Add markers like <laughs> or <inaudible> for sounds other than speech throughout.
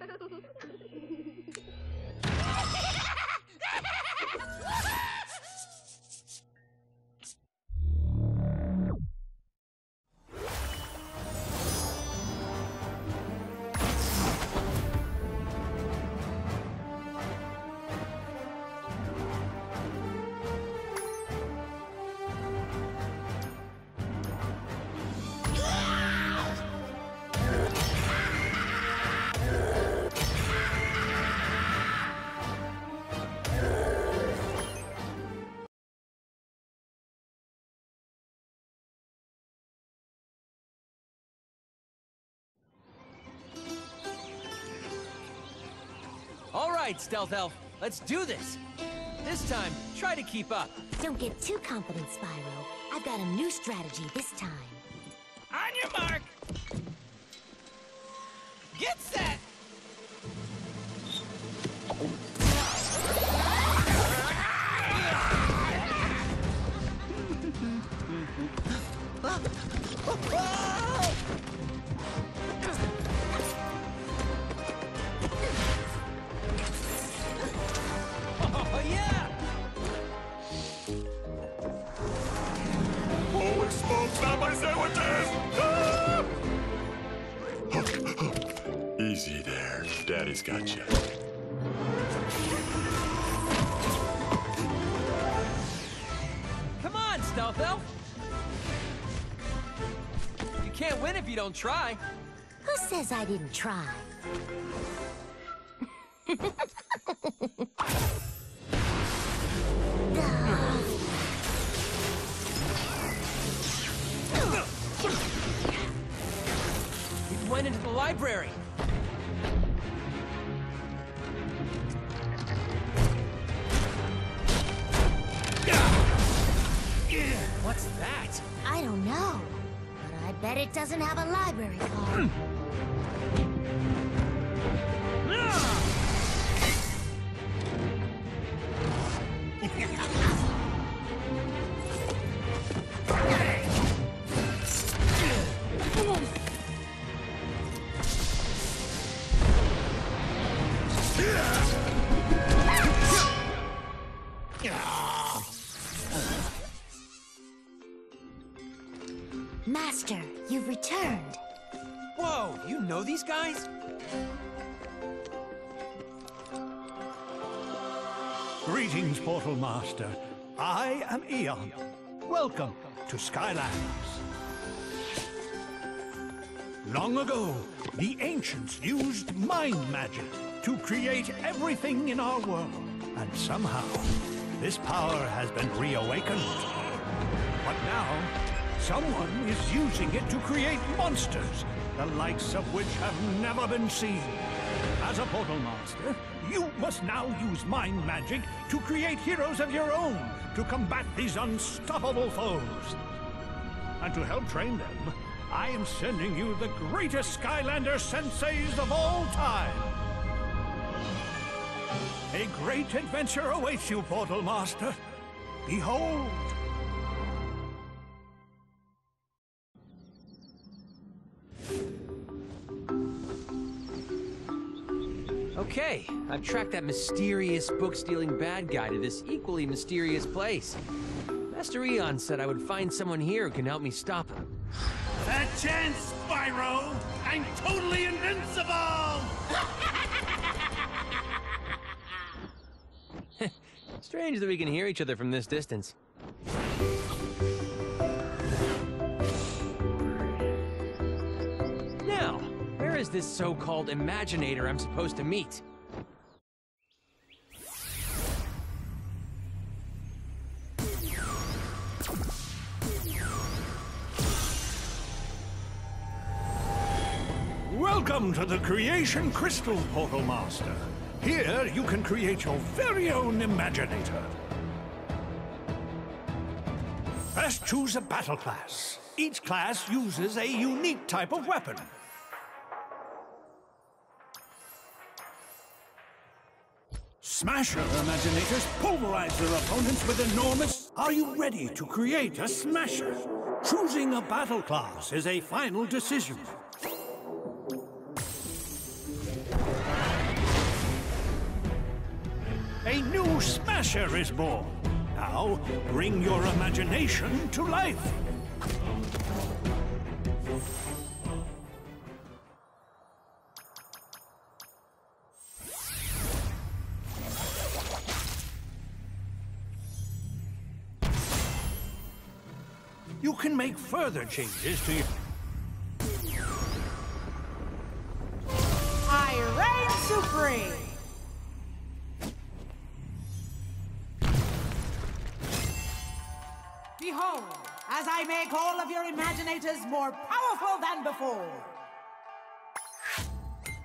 呵呵呵呵呵 right, Stealth Elf, let's do this. This time, try to keep up. Don't get too confident, Spyro. I've got a new strategy this time. On your mark! Get set! Oh, <laughs> there. Daddy's got you. Come on, Stealth Elf! You can't win if you don't try. Who says I didn't try? We went into the library. Bet it doesn't have a library card. You know these guys? Greetings, Portal Master. I am Eon. Welcome to Skylands. Long ago, the ancients used mind magic to create everything in our world. And somehow, this power has been reawakened. But now, someone is using it to create monsters, the likes of which have never been seen. As a Portal Master, you must now use mind magic to create heroes of your own to combat these unstoppable foes. And to help train them, I am sending you the greatest Skylander senseis of all time. A great adventure awaits you, Portal Master. Behold! Okay, I've tracked that mysterious book-stealing bad guy to this equally mysterious place. Master Eon said I would find someone here who can help me stop him. That chance, Spyro! I'm totally invincible! <laughs> Strange that we can hear each other from this distance. This so-called Imaginator I'm supposed to meet? Welcome to the Creation Crystal Portal Master. Here you can create your very own Imaginator. First, choose a battle class. Each class uses a unique type of weapon. Smasher Imaginators pulverize their opponents with enormous... Are you ready to create a Smasher? Choosing a battle class is a final decision. A new Smasher is born. Now, bring your imagination to life. Can make further changes to your... I reign supreme! Behold, as I make all of your imaginators more powerful than before.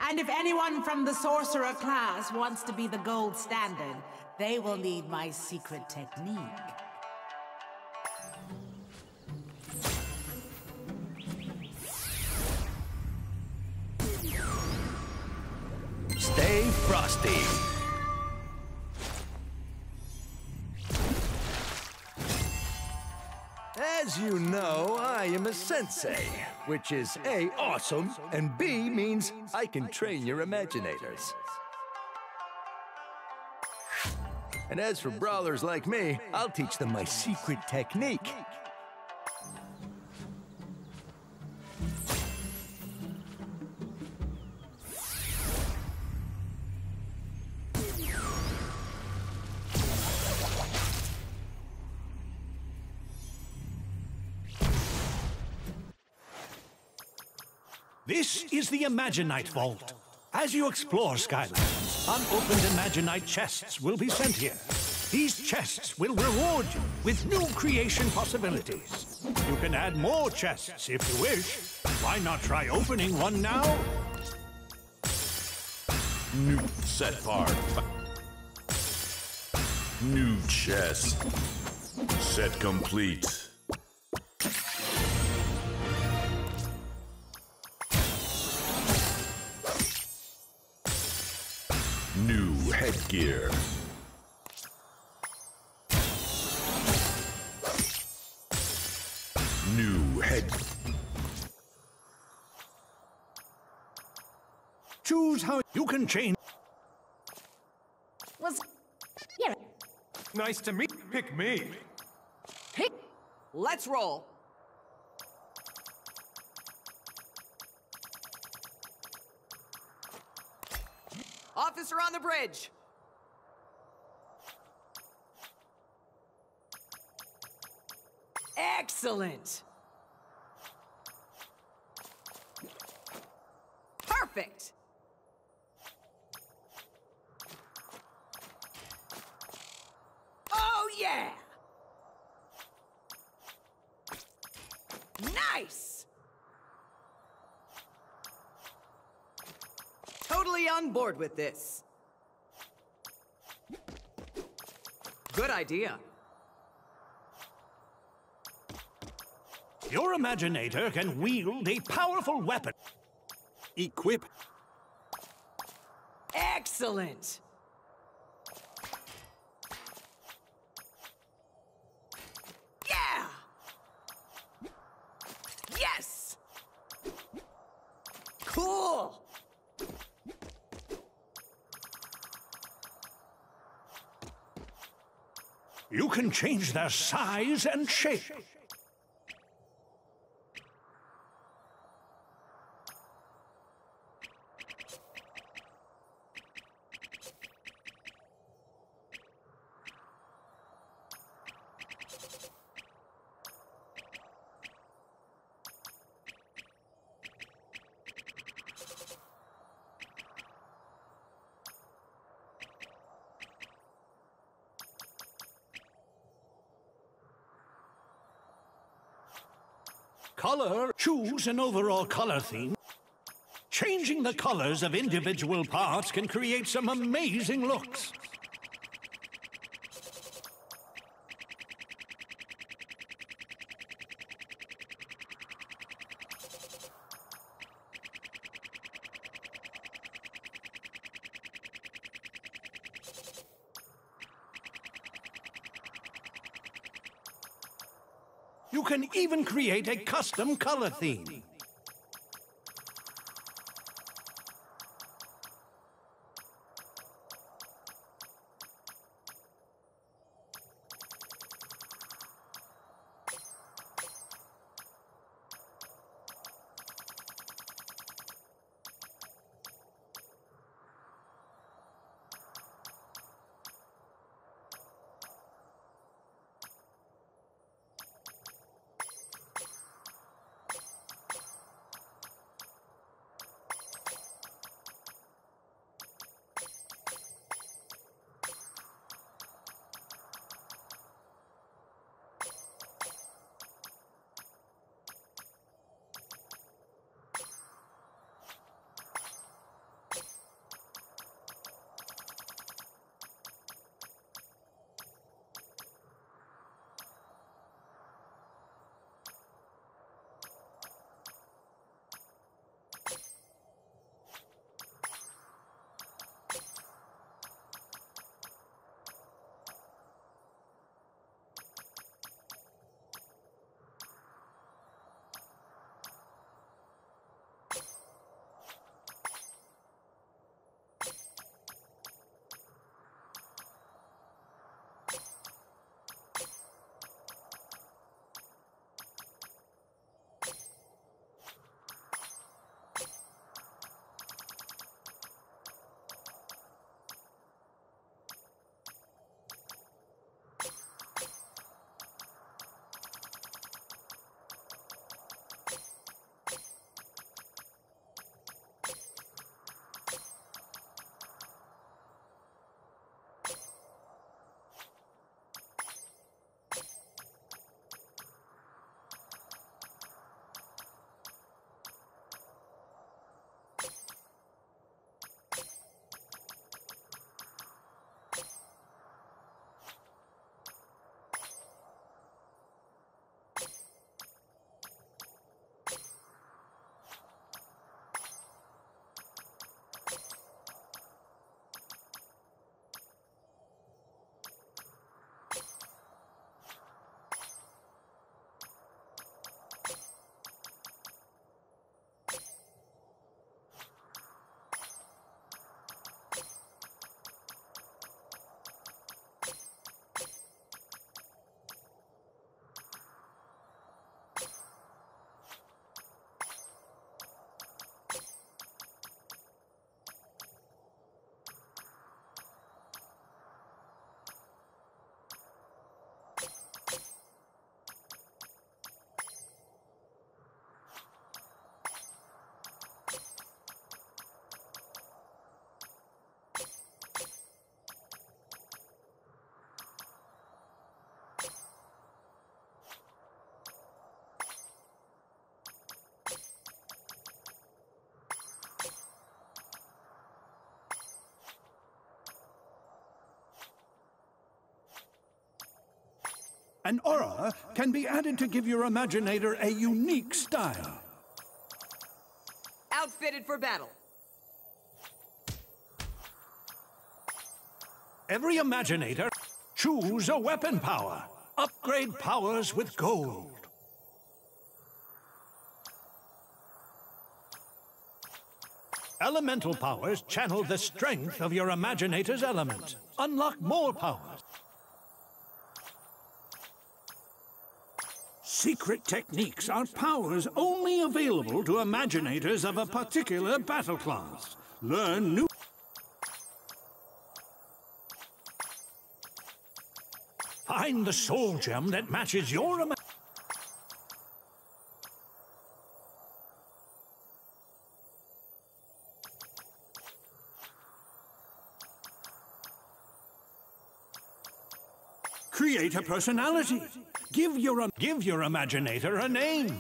And if anyone from the sorcerer class wants to be the gold standard, they will need my secret technique. Frosty. As you know, I am a sensei, which is A, awesome, and B, means I can train your imaginators. And as for brawlers like me, I'll teach them my secret technique. This is the Imaginite Vault. As you explore Skylands, unopened Imaginite chests will be sent here. These chests will reward you with new creation possibilities. You can add more chests if you wish. Why not try opening one now? New set part. New chest. Set complete. Headgear. New head. Choose how you can change. Was. Yeah. Nice to meet. Pick me. Pick. Let's roll. Officer on the bridge. Excellent. Perfect. Oh, yeah. Nice. Totally on board with this. Good idea. Your Imaginator can wield a powerful weapon. Equip. Excellent. Yeah. Yes. Cool. You can change their size and shape. Color. Choose an overall color theme. Changing the colors of individual parts can create some amazing looks. Create a custom color theme. An aura can be added to give your Imaginator a unique style. Outfitted for battle. Every Imaginator, choose a weapon power. Upgrade powers with gold. Elemental powers channel the strength of your Imaginator's element. Unlock more powers. Secret techniques are powers only available to Imaginators of a particular battle class. Learn new... Find the soul gem that matches your ima- personality. Give your give your imaginator a name.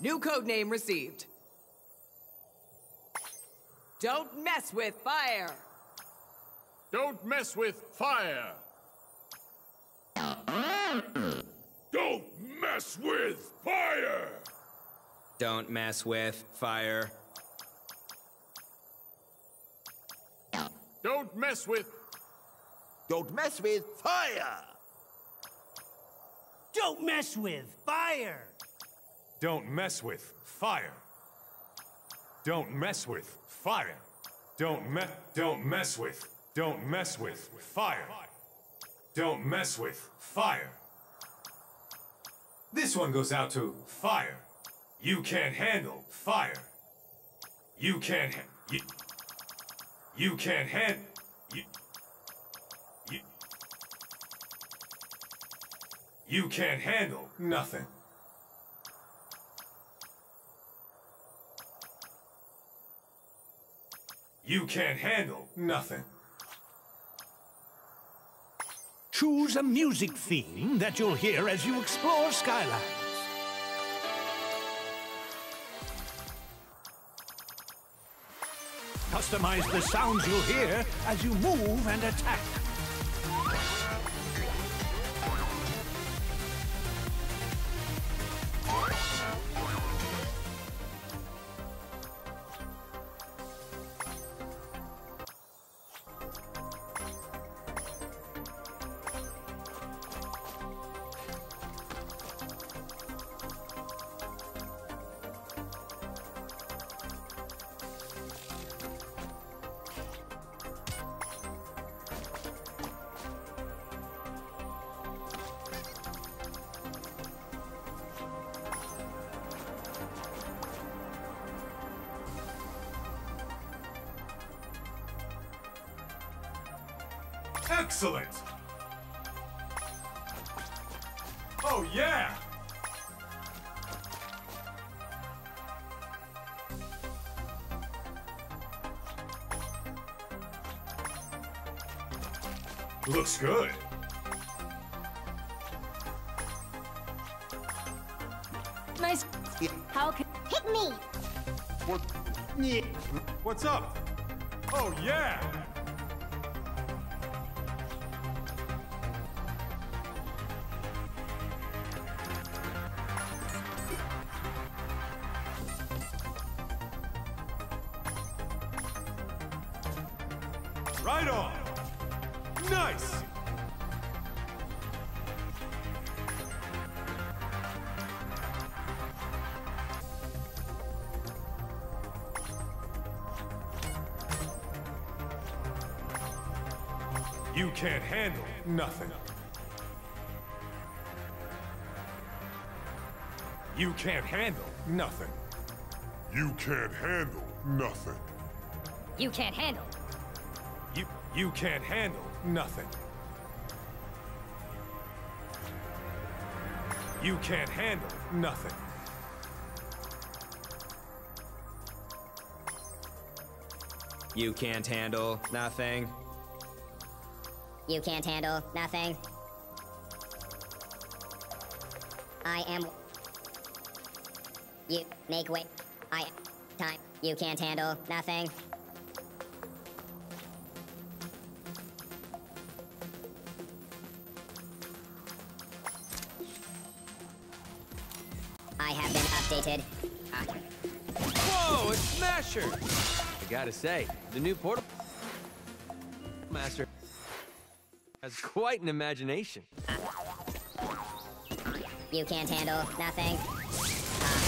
New code name received. Don't mess with fire. Don't mess with fire. Don't mess with fire. Don't mess with fire. Don't mess with. Don't mess with fire! Don't mess with fire! Don't mess with fire. Don't mess with fire. Don't me don't mess with. Don't mess with fire. Don't mess with fire. This one goes out to fire. You can't handle fire. You can't ha you, you can't hand you, you You can't handle nothing. You can't handle nothing. Choose a music theme that you'll hear as you explore Skylands. Customize the sounds you'll hear as you move and attack. Excellent! Oh, yeah! Looks good. Nice. How can... hit me! What? What's up? Oh, yeah! Can't handle nothing. You can't handle nothing. You can't handle nothing. You can't handle. You you can't handle nothing. You can't handle nothing. You can't handle nothing. You can't handle nothing. I am. You make way. I. Time. You can't handle nothing. I have been updated. Ah. Whoa, it's Smasher! I gotta say, the new portal master has quite an imagination. You can't handle nothing. Uh-huh.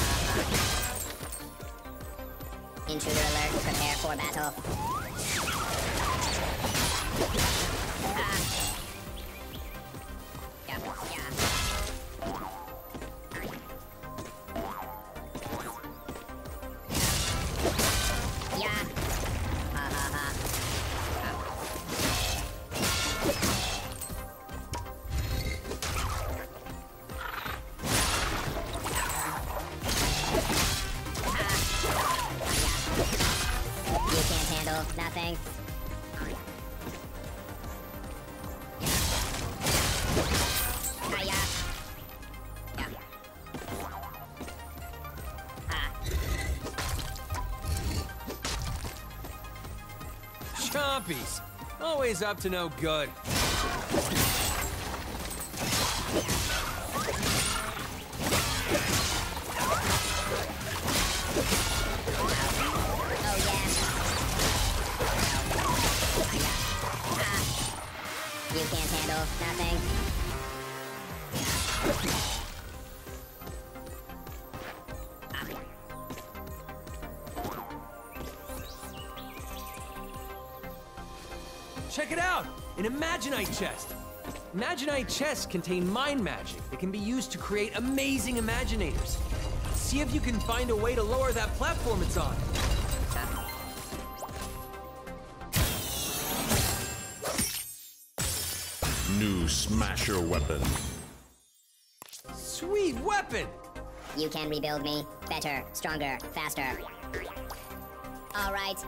Intruder alert, prepare for battle. Chompies! Always up to no good. You can't handle nothing. An Imaginite chest! Imaginite chests contain mind magic that can be used to create amazing Imaginators. See if you can find a way to lower that platform it's on. New Smasher weapon. Sweet weapon! You can rebuild me better, stronger, faster. All right.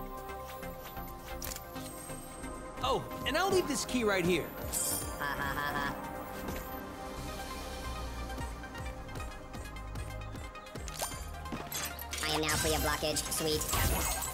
Oh, and I'll leave this key right here. I am now free of blockage. Sweet.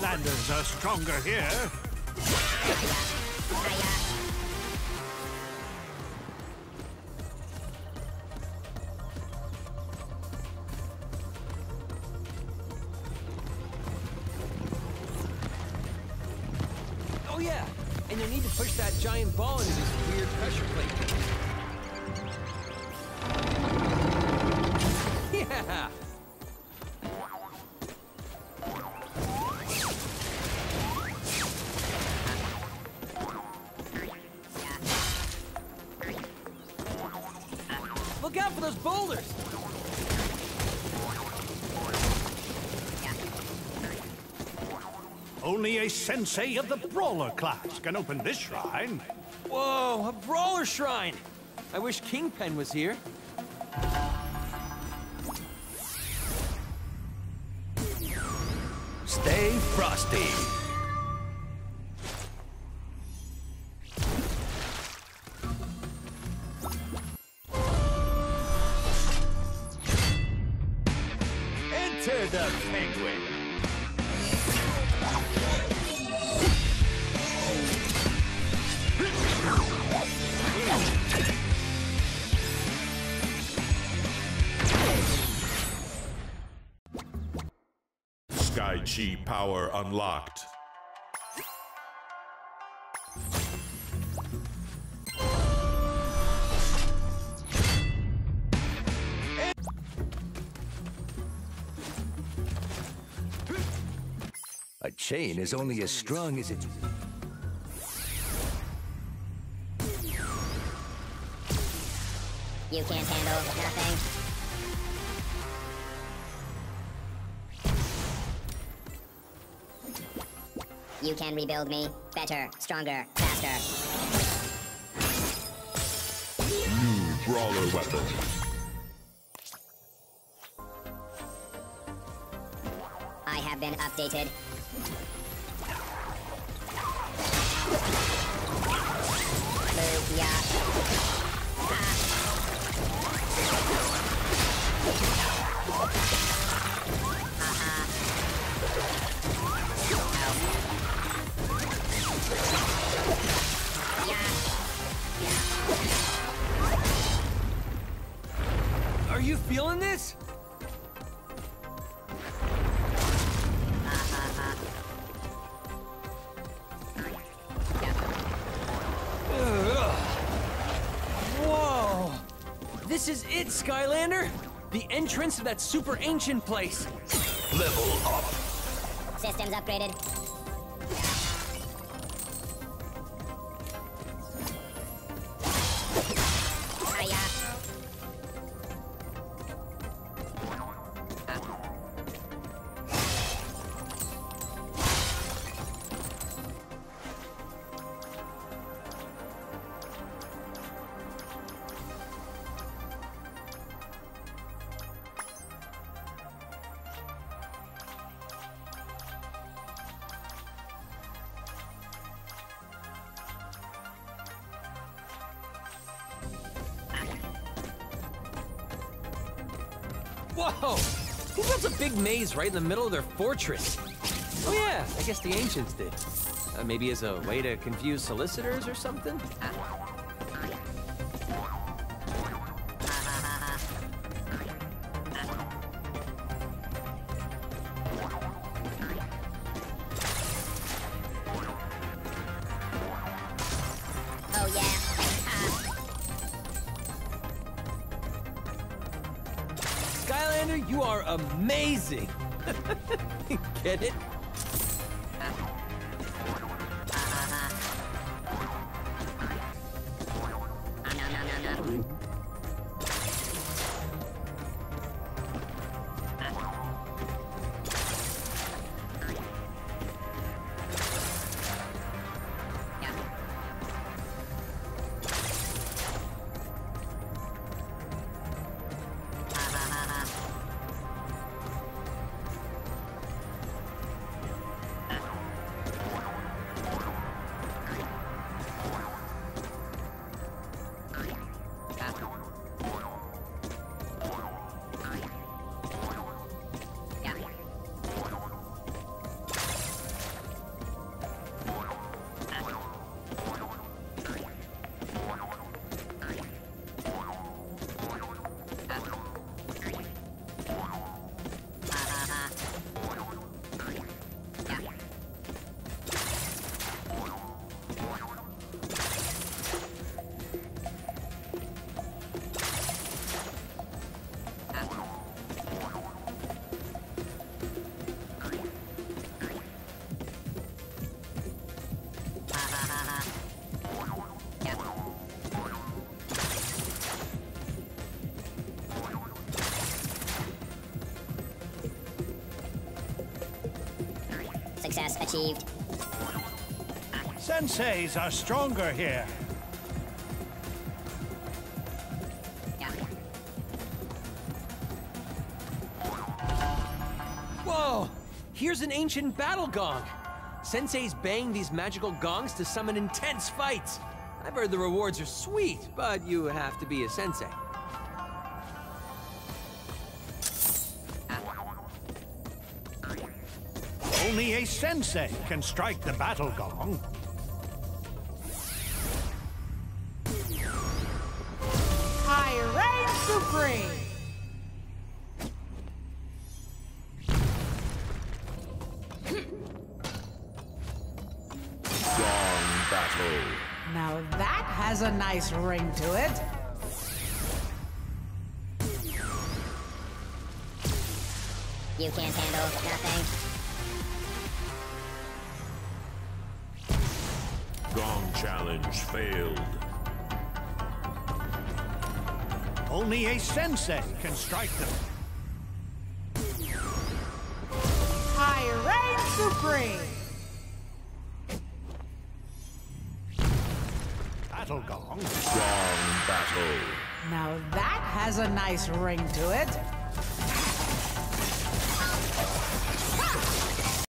Skylanders are stronger here. Only a sensei of the brawler class can open this shrine. Whoa, a brawler shrine! I wish King Pen was here. Stay frosty. A chain is only as strong as its. You can't handle nothing. You can rebuild me. Better, stronger, faster. New brawler weapon. I have been updated. This is it, Skylander! The entrance to that super ancient place! Level up. Systems upgraded. Whoa! Who built a big maze right in the middle of their fortress? Oh yeah, I guess the ancients did. Uh, maybe as a way to confuse solicitors or something? Success achieved. Senseis are stronger here. Yeah. Whoa! Here's an ancient battle gong. Sensei's bang these magical gongs to summon intense fights. I've heard the rewards are sweet, but you have to be a sensei. Sensei can strike the battle gong. I reign supreme! Gong battle. Now that has a nice ring to it. You can't handle nothing. Challenge failed. Only a sensei can strike them. I reign supreme! Battle gong. Gong battle. Now that has a nice ring to it.